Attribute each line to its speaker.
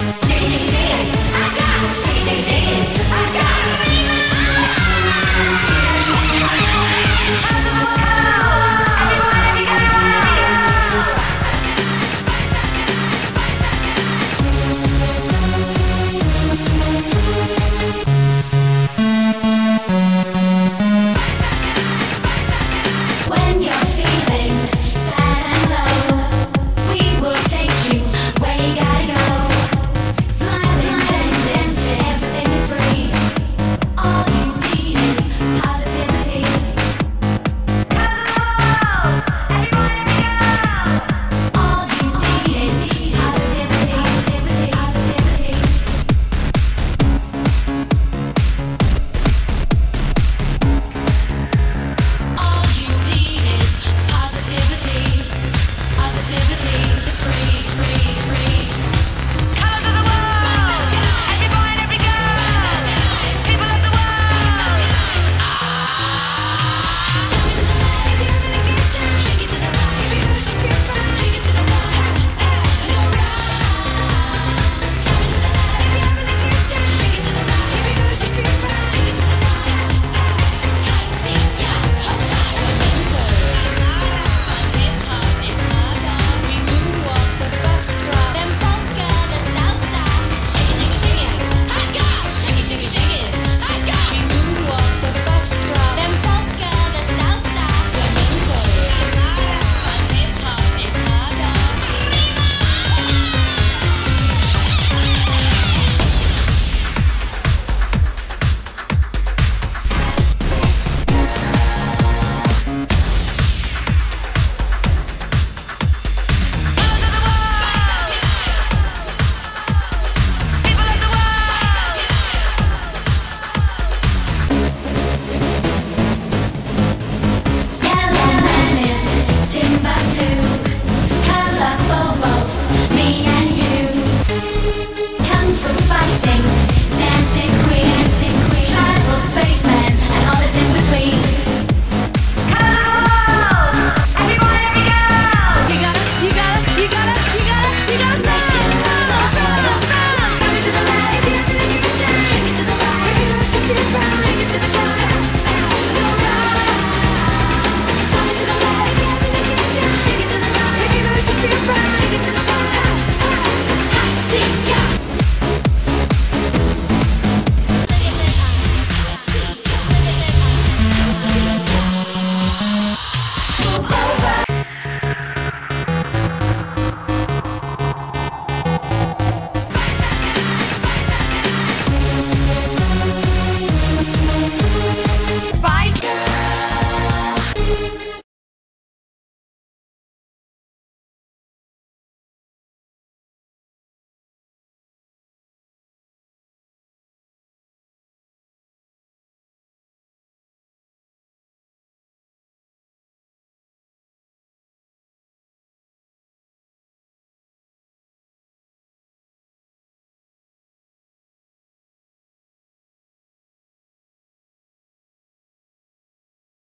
Speaker 1: Bye.